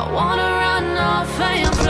I wanna run off and fly.